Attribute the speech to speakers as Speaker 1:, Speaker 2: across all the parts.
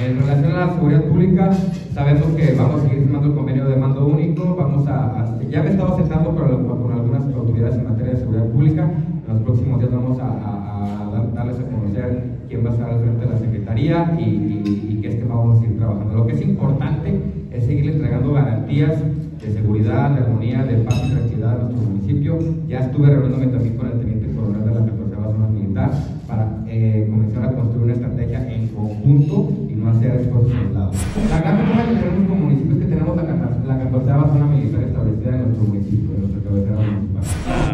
Speaker 1: En relación a la seguridad pública, sabemos que vamos a seguir firmando el convenio de mando único, vamos a, ya me he estado sentando con, algunas autoridades en materia de seguridad pública, en los próximos días vamos a, darles a conocer quién va a estar al frente de la Secretaría y, y, y qué vamos a seguir trabajando. Lo que es importante es seguir entregando garantías de seguridad, de armonía, de paz y tranquilidad a nuestro municipio. Ya estuve reuniéndome también con el teniente coronel de la 14 Zona Militar para eh, comenzar a construir una estrategia en conjunto y no hacer esfuerzos aislados. La gran ventaja que tenemos como municipio es que tenemos la, la 14 Zona Militar establecida en nuestro municipio, en nuestra cabecera municipal.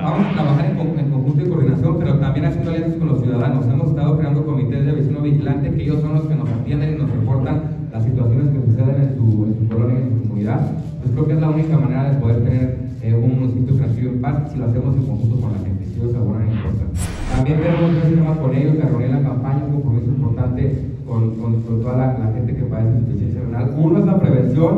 Speaker 1: Vamos a trabajar en, en, conjunto y coordinación, pero también haciendo alianzas con los ciudadanos. Hemos estado creando comités de vecino vigilante que ellos son los que nos atienden y nos reportan las situaciones que suceden en su, en su colonia y en su comunidad. Pues creo que es la única manera de poder tener eh, un municipio tranquilo en paz si lo hacemos en conjunto con la gente, si ellos en cosas. También tenemos un sistema con ellos, que reuní la campaña, un compromiso importante con, con, con toda la, la, gente que padece insuficiencia renal. Uno es la prevención,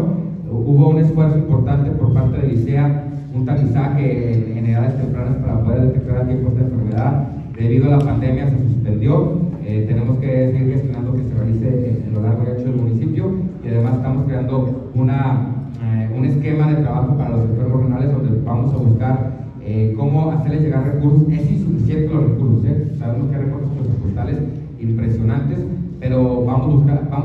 Speaker 1: hubo un esfuerzo importante por parte de ICEA, un tamizaje en, edades tempranas para poder detectar a tiempo esta enfermedad. Debido a la pandemia se suspendió, eh, tenemos que seguir gestionando que se realice en lo largo y ancho del municipio y además estamos creando una, eh, un esquema de trabajo para los enfermos renales donde vamos a buscar eh, cómo hacerles llegar recursos. Es insuficiente los recursos, ¿eh? sabemos que hay recursos presupuestales impresionantes, pero vamos a buscar, vamos,